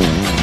Mm-hmm.